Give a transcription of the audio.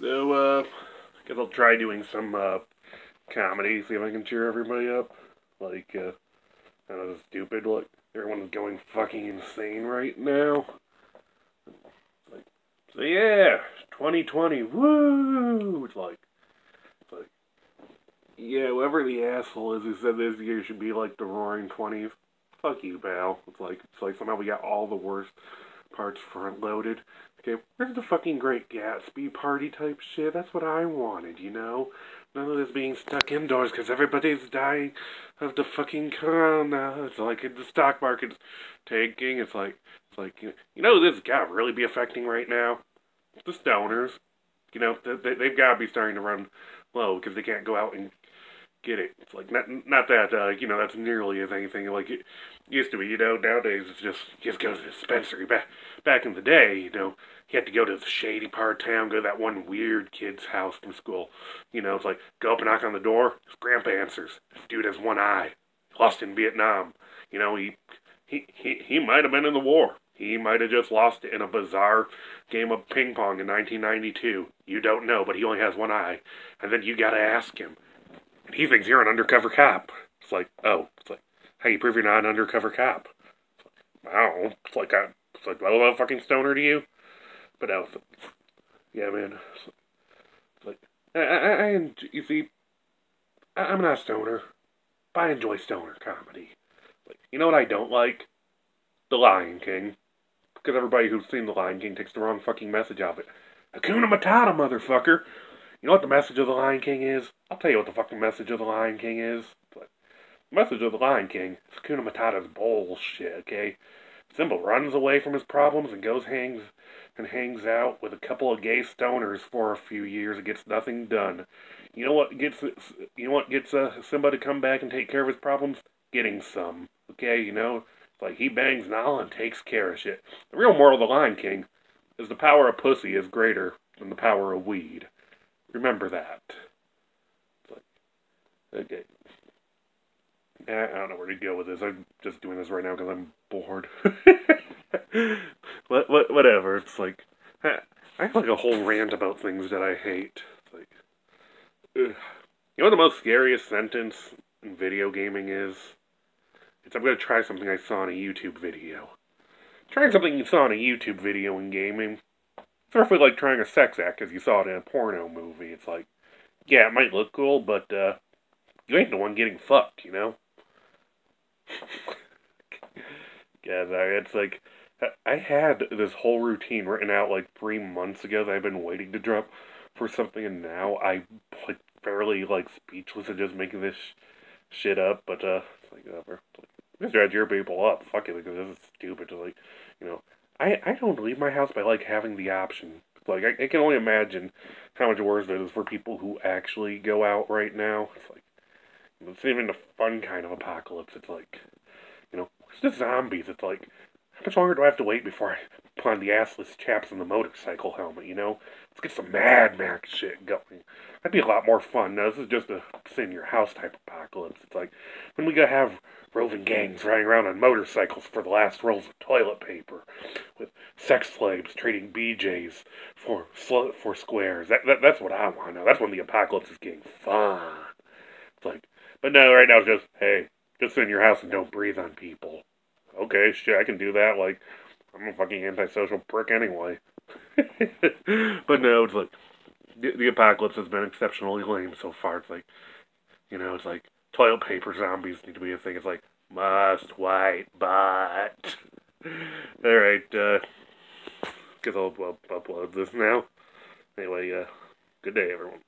So, uh, guess I'll try doing some, uh, comedy, see if I can cheer everybody up. Like, uh, I know stupid, look, everyone's going fucking insane right now. Like, so yeah, 2020, woo! It's like, it's like, yeah, whoever the asshole is who said this year should be like the roaring 20s, fuck you, pal. It's like, it's like somehow we got all the worst parts front loaded. Okay, where's the fucking Great Gatsby party type shit? That's what I wanted, you know? None of this being stuck indoors because everybody's dying of the fucking corona. It's like the stock market's tanking. It's like, it's like, you know, this got really be affecting right now? The stoners. You know, they, they've got to be starting to run low because they can't go out and get it. It's like not not that uh, you know that's nearly as anything like it used to be. You know, nowadays it's just just go to the dispensary. Back back in the day, you know, you had to go to the shady part of town, go to that one weird kid's house from school. You know, it's like go up and knock on the door. His grandpa answers. This dude has one eye. Lost in Vietnam. You know, he he he, he might have been in the war. He might have just lost it in a bizarre game of ping pong in 1992. You don't know, but he only has one eye. And then you gotta ask him and he thinks you're an undercover cop. It's like, oh, it's like, how you prove you're not an undercover cop? It's like, I don't know. It's like, I, it's like, well, a fucking stoner to you? But no, yeah, man. It's like, I, I, I, you see, I, I'm not a stoner, but I enjoy stoner comedy. Like, you know what I don't like? The Lion King. Because everybody who's seen The Lion King takes the wrong fucking message out of it. Hakuna Matata, motherfucker! You know what the message of the Lion King is? I'll tell you what the fucking message of the Lion King is. But the message of the Lion King is Kuna Matata's bullshit, okay? Simba runs away from his problems and goes hangs and hangs out with a couple of gay stoners for a few years and gets nothing done. You know what gets you know what gets uh, Simba to come back and take care of his problems? Getting some. Okay, you know? It's like he bangs Nala and takes care of shit. The real moral of the Lion King is the power of pussy is greater than the power of weed. Remember that. Like okay. Eh, I don't know where to go with this. I'm just doing this right now because I'm bored. what, what, whatever. It's like I, I have like a whole rant about things that I hate. It's like, ugh. you know what the most scariest sentence in video gaming is? It's I'm gonna try something I saw in a YouTube video. Trying something you saw in a YouTube video in gaming it's roughly like trying a sex act as you saw it in a porno movie. It's like, yeah, it might look cool, but uh, you ain't the one getting fucked, you know? yeah, it's like, I had this whole routine written out like three months ago that I've been waiting to drop for something, and now I like fairly like speechless and just making this sh- shit up. But uh, it's like whatever. Just your people up. Fuck it, because this is stupid. To like, you know, I, I don't leave my house by like having the option. Like I, I can only imagine how much worse it is for people who actually go out right now. It's like it's even a fun kind of apocalypse. It's like you know, it's just zombies. It's like how much longer do I have to wait before I put on the assless chaps in the motorcycle helmet? You know, let's get some Mad Max shit going. That'd be a lot more fun. Now, this is just a stay in your house type apocalypse. It's like when we gotta have roving gangs riding around on motorcycles for the last rolls of toilet paper, with sex slaves trading BJ's for for squares. That, that that's what I want now. That's when the apocalypse is getting fun. It's like, but no, right now it's just hey, just sit in your house and don't breathe on people. Okay, shit, I can do that. Like, I'm a fucking antisocial prick anyway. but no, it's like the, the apocalypse has been exceptionally lame so far. It's like, you know, it's like toilet paper zombies need to be a thing. It's like must white but. All right, uh, guess I'll, I'll upload this now. Anyway, uh, good day, everyone.